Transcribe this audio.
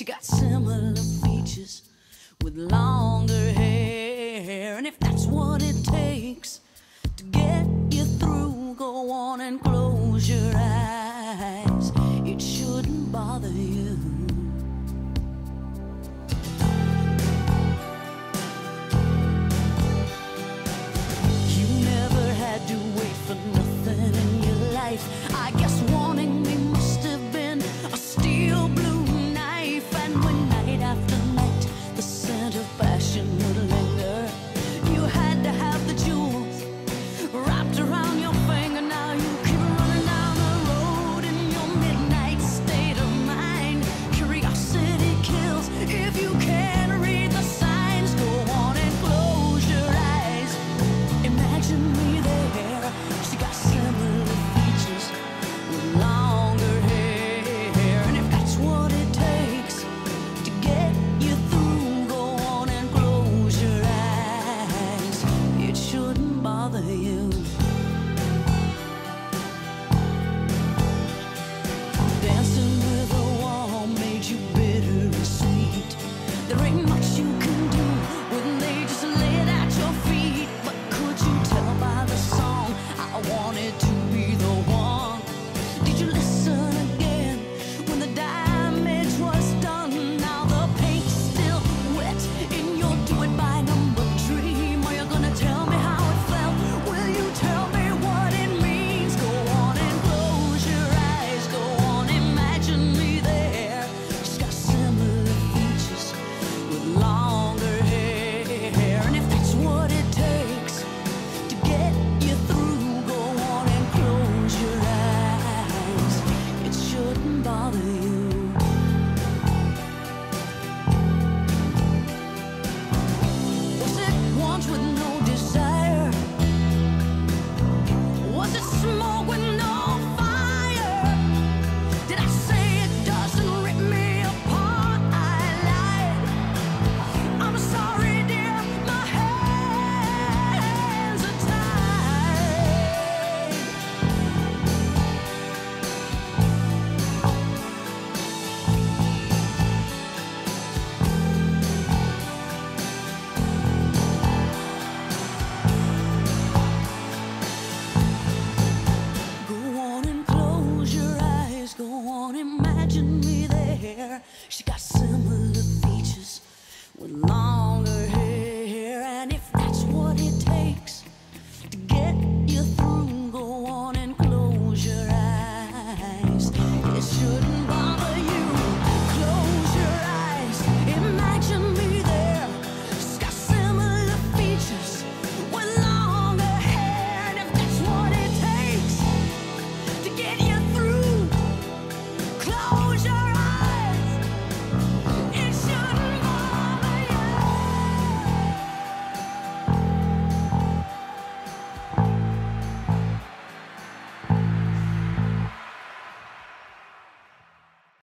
She got similar features with longer hair. And if that's what it takes to get you through, go on and close your eyes.